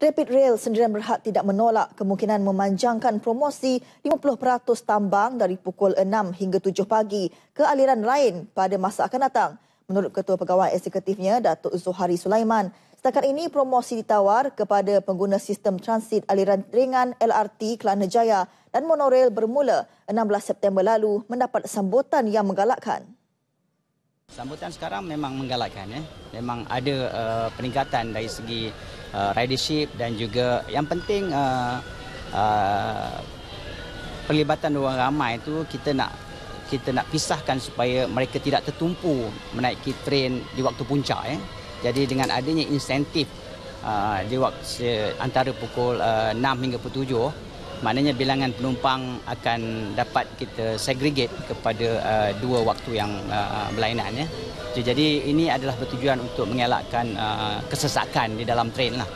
Rapid Rail sendirian berhad tidak menolak kemungkinan memanjangkan promosi 50% tambang dari pukul 6 hingga 7 pagi ke aliran lain pada masa akan datang. Menurut Ketua Pegawai Eksekutifnya, Datuk Zuhari Sulaiman, setakat ini promosi ditawar kepada pengguna sistem transit aliran ringan LRT Kelana Jaya dan monorail bermula 16 September lalu mendapat sambutan yang menggalakkan. Sambutan sekarang memang menggalakkan ya. Memang ada uh, peningkatan dari segi uh, ridership dan juga yang penting uh, uh, pelibatan orang ramai itu kita nak kita nak pisahkan supaya mereka tidak tertumpu menaiki train di waktu puncak ya. Jadi dengan adanya insentif uh, di waktu antara pukul uh, 6 hingga pukul 7 maknanya bilangan penumpang akan dapat kita segregate kepada uh, dua waktu yang uh, berlainan ya. Jadi ini adalah bertujuan untuk mengelakkan uh, kesesakan di dalam train lah.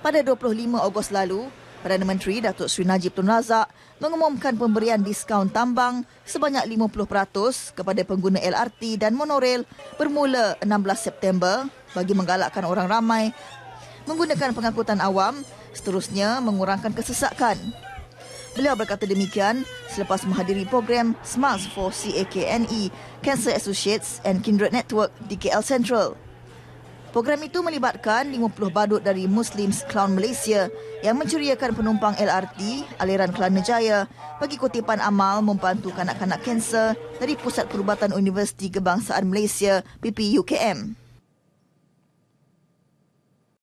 Pada 25 Ogos lalu, Perdana Menteri Datuk Seri Najib Tun Razak mengumumkan pemberian diskaun tambang sebanyak 50% kepada pengguna LRT dan monorail bermula 16 September bagi menggalakkan orang ramai menggunakan pengangkutan awam seterusnya mengurangkan kesesakan. Beliau berkata demikian selepas menghadiri program SMART for CAKNE, Cancer Associates and Kindred Network di KL Central. Program itu melibatkan 50 badut dari Muslims Clown Malaysia yang menceriakan penumpang LRT aliran Kelana Jaya bagi kutipan amal membantu kanak-kanak kanser dari Pusat Perubatan Universiti Kebangsaan Malaysia PPUKM.